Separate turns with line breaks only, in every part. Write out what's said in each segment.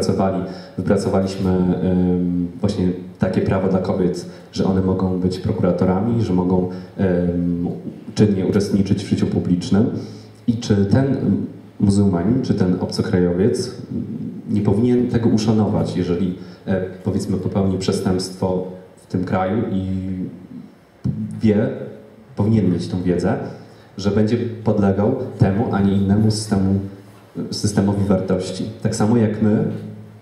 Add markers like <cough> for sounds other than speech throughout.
pracowali, wypracowaliśmy właśnie takie prawo dla kobiet, że one mogą być prokuratorami, że mogą czynnie uczestniczyć w życiu publicznym i czy ten muzułmanin, czy ten obcokrajowiec nie powinien tego uszanować, jeżeli e, powiedzmy popełni przestępstwo w tym kraju i wie, powinien mieć tą wiedzę, że będzie podlegał temu, a nie innemu systemu, systemowi wartości. Tak samo jak my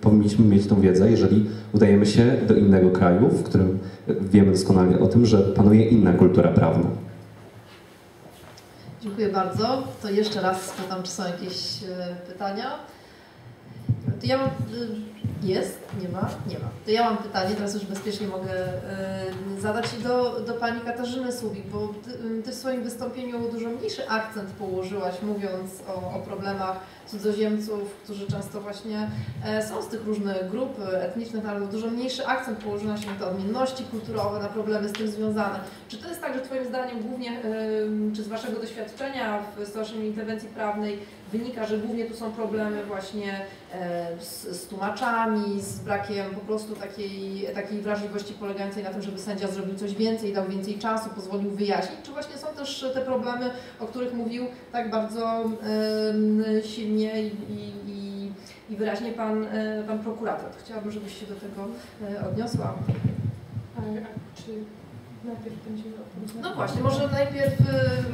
powinniśmy mieć tą wiedzę, jeżeli udajemy się do innego kraju, w którym wiemy doskonale o tym, że panuje inna kultura prawna.
Dziękuję bardzo. To jeszcze raz spytam, czy są jakieś e, pytania. Ja y, jest? Nie ma? Nie ma. To ja mam pytanie, teraz już bezpiecznie mogę y, zadać do, do Pani Katarzyny Słubik, bo ty, y, ty, w swoim wystąpieniu dużo mniejszy akcent położyłaś, mówiąc o, o problemach cudzoziemców, którzy często właśnie e, są z tych różnych grup etnicznych, ale dużo mniejszy akcent położyłaś na te odmienności kulturowe, na problemy z tym związane. Czy to jest tak, że Twoim zdaniem głównie, czy z Waszego doświadczenia w Stowarzyszeniu Interwencji Prawnej wynika, że głównie tu są problemy właśnie e, z, z, tłumaczami, z brakiem po prostu takiej, takiej wrażliwości polegającej na tym, żeby sędzia zrobił coś więcej, dał więcej czasu, pozwolił wyjaśnić, czy właśnie są też te problemy, o których mówił tak bardzo silnie i, i, i wyraźnie pan, e, pan prokurator. Chciałabym, żebyś się do tego e, odniosła.
A, a czy najpierw będziemy
No właśnie, może najpierw,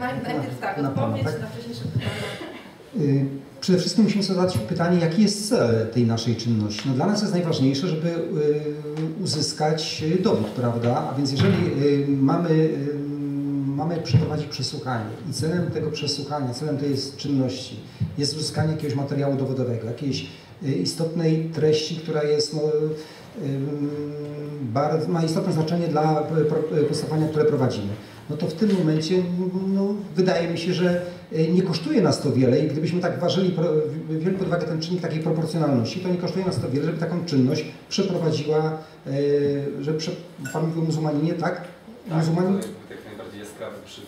najpierw tak, odpowiedź tak? na wcześniejsze pytania.
Y, przede wszystkim musimy sobie zadać pytanie, jaki jest cel tej naszej czynności. No dla nas jest najważniejsze, żeby y, uzyskać dowód, prawda? A więc jeżeli y, mamy, mamy przeprowadzić przesłuchanie i celem tego przesłuchania, celem tej czynności jest uzyskanie jakiegoś materiału dowodowego, jakiejś istotnej treści, która jest no, bardzo, ma istotne znaczenie dla postępowania, które prowadzimy no to w tym momencie no, wydaje mi się, że e, nie kosztuje nas to wiele i gdybyśmy tak ważyli, wzięli pod uwagę ten czynnik takiej proporcjonalności, to nie kosztuje nas to wiele, żeby taką czynność przeprowadziła, e, że prze, pan mówił muzułmaninie, tak?
tak muzułmanin?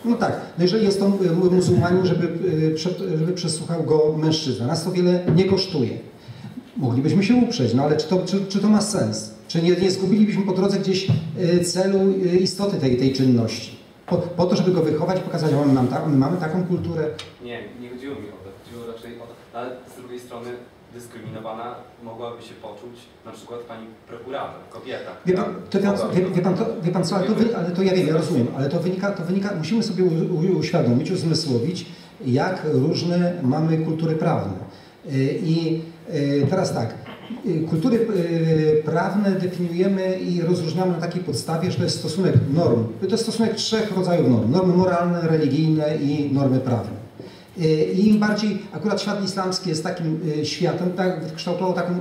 No tak, no jeżeli jest to e, muzułmanin, żeby, żeby przesłuchał go mężczyzna, nas to wiele nie kosztuje. Moglibyśmy się uprzeć, no ale czy to, czy, czy to ma sens? Czy nie, nie zgubilibyśmy po drodze gdzieś celu, istoty tej, tej czynności? Po, po, to, żeby go wychować, pokazać, że my, mamy, ta, my mamy taką kulturę.
Nie, nie chodziło mi o to. Chodziło raczej o to. Ale z drugiej strony dyskryminowana mogłaby się poczuć na przykład pani prokurator, kobieta.
Wie pan, to, wie, wie, pan, to, wie pan co, ale to, wy, ale to ja wiem, ja rozumiem, ale to wynika, to wynika musimy sobie u, uświadomić, uzmysłowić, jak różne mamy kultury prawne. Y, I y, teraz tak, kultury y, prawne definiujemy i rozróżniamy na takiej podstawie, że to jest stosunek norm. To jest stosunek trzech rodzajów norm. Normy moralne, religijne i normy prawne. Y, I im bardziej akurat świat islamski jest takim światem, tak, wykształtował taką,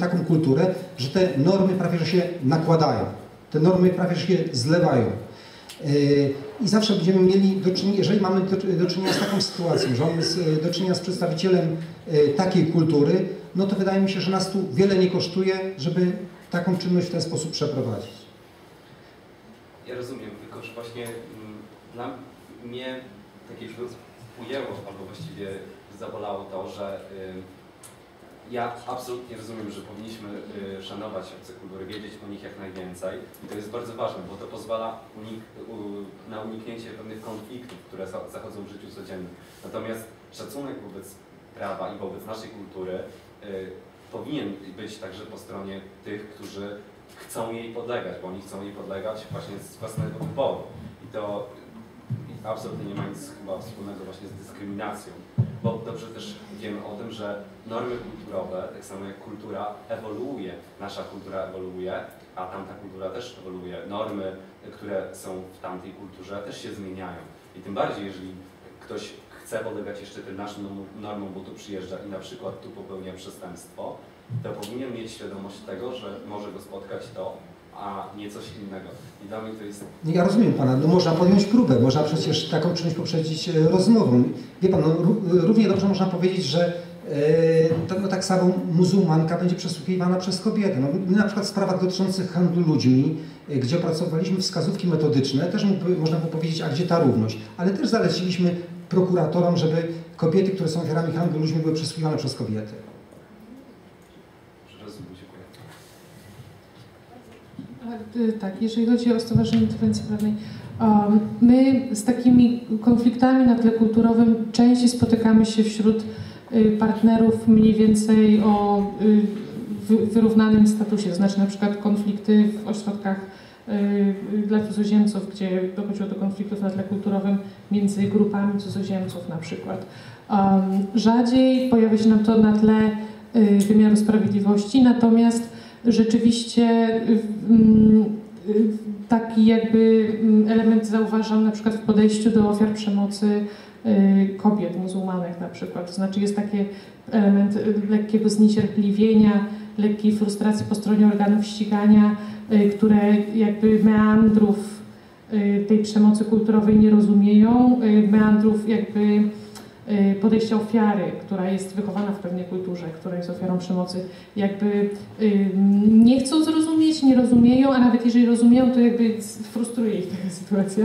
taką kulturę, że te normy prawie że się nakładają. Te normy prawie że się zlewają. I zawsze będziemy mieli do czynienia, jeżeli mamy do, czynienia z taką sytuacją, że mamy do czynienia z przedstawicielem takiej kultury, no to wydaje mi się, że nas tu wiele nie kosztuje, żeby taką czynność w ten sposób przeprowadzić.
Ja rozumiem, tylko że właśnie mm, dla mnie takie już ujęło, albo właściwie zabolało to, że y, ja absolutnie rozumiem, że powinniśmy y, szanować obce kultury, wiedzieć o nich jak najwięcej i to jest bardzo ważne, bo to pozwala unik na uniknięcie pewnych konfliktów, które zachodzą w życiu codziennym. Natomiast szacunek wobec prawa i wobec naszej kultury powinien być także po stronie tych, którzy chcą jej podlegać, bo oni chcą jej podlegać właśnie z własnego wyboru. I to absolutnie nie ma nic chyba wspólnego właśnie z dyskryminacją, bo dobrze też wiemy o tym, że normy kulturowe, tak samo jak kultura ewoluuje, nasza kultura ewoluuje, a tamta kultura też ewoluuje. Normy, które są w tamtej kulturze też się zmieniają. I tym bardziej, jeżeli ktoś chce podlegać jeszcze tym naszym normom, bo tu przyjeżdża i na przykład tu popełnia przestępstwo, to powinien mieć świadomość tego, że może go spotkać to, a nie coś innego. I dla mnie to jest...
Ja rozumiem Pana, no można podjąć próbę, można przecież taką czynność poprzedzić e, rozmową. Wie Pan, no, równie dobrze można powiedzieć, że e, no, tak samo muzułmanka będzie przesłuchiwana przez kobietę. No, na przykład w sprawach dotyczących handlu ludźmi, e, gdzie opracowaliśmy wskazówki metodyczne, też mógłby, można by powiedzieć, a gdzie ta równość, ale też zaleciliśmy prokuratorom, żeby kobiety, które są ofiarami handlu ludźmi, były przesłuchiwane przez kobiety.
Y, Tak, jeżeli chodzi o Stowarzyszenie Interwencji Prawnej, um, my z takimi konfliktami na tle kulturowym częściej spotykamy się wśród y, partnerów mniej więcej o y, wy- wyrównanym statusie, to znaczy na przykład konflikty w ośrodkach dla cudzoziemców, gdzie dochodziło do konfliktów na tle kulturowym między grupami cudzoziemców na przykład. Um, Rzadziej pojawia się nam to na tle y, wymiaru sprawiedliwości, natomiast rzeczywiście y, y, taki jakby mm, element zauważam na przykład w podejściu do ofiar przemocy y, kobiet muzułmanek na przykład. To znaczy jest taki element y, lekkiego zniecierpliwienia, lekkiej frustracji po stronie organów ścigania, y, które jakby meandrów y, tej przemocy kulturowej nie rozumieją, y, meandrów jakby y, podejścia ofiary, która jest wychowana w pewnej kulturze, która jest ofiarą przemocy, jakby y, nie chcą zrozumieć, nie rozumieją, a nawet jeżeli rozumieją, to jakby frustruje ich taka <laughs> sytuacja.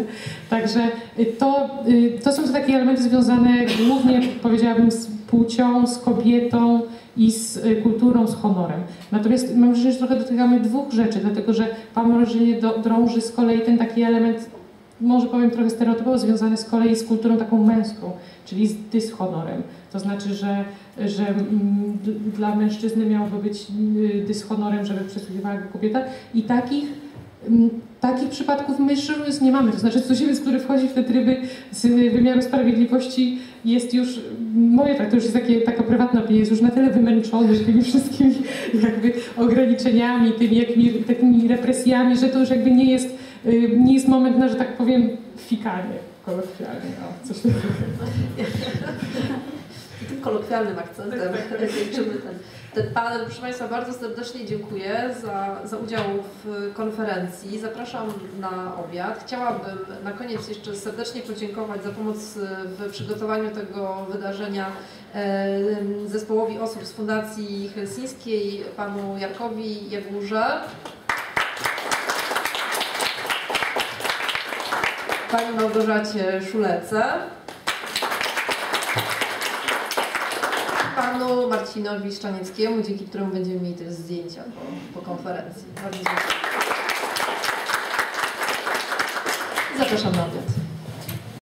Także y, to, y, to są te takie elementy związane głównie, powiedziałabym, z płcią, z kobietą i z y, kulturą, z honorem. Natomiast mam wrażenie, że trochę dotykamy dwóch rzeczy, dlatego że Pan wrażenie do, drąży z kolei ten taki element, może powiem trochę stereotypowo, związany z kolei z kulturą taką męską, czyli z dyshonorem. To znaczy, że, że mm, dla mężczyzny miałoby być dyshonorem, żeby przesłuchiwała go kobieta i takich mm, Takich przypadków my mówiąc nie mamy. To znaczy cudzoziemiec, który wchodzi w te tryby z y, wymiaru sprawiedliwości jest już, moje tak, to już jest takie, taka prywatna opinia, jest już na tyle wymęczony <laughs> tymi wszystkimi jakby ograniczeniami, tymi jakimi, takimi represjami, że to już jakby nie jest, nie jest moment na, że tak powiem, fikanie kolokwialnie, o, coś takiego. <laughs>
Tym kolokwialnym akcentem kończymy ten, ten panel. Proszę Państwa, bardzo serdecznie dziękuję za, za udział w konferencji. Zapraszam na obiad. Chciałabym na koniec jeszcze serdecznie podziękować za pomoc w przygotowaniu tego wydarzenia e, zespołowi osób z Fundacji Helsińskiej, panu Jarkowi Jagórze. Pani Małgorzacie Szulece. panu Marcinowi Szczanieckiemu, dzięki któremu będziemy mieli też zdjęcia po, po konferencji. Bardzo dziękuję. Zapraszam na obiad.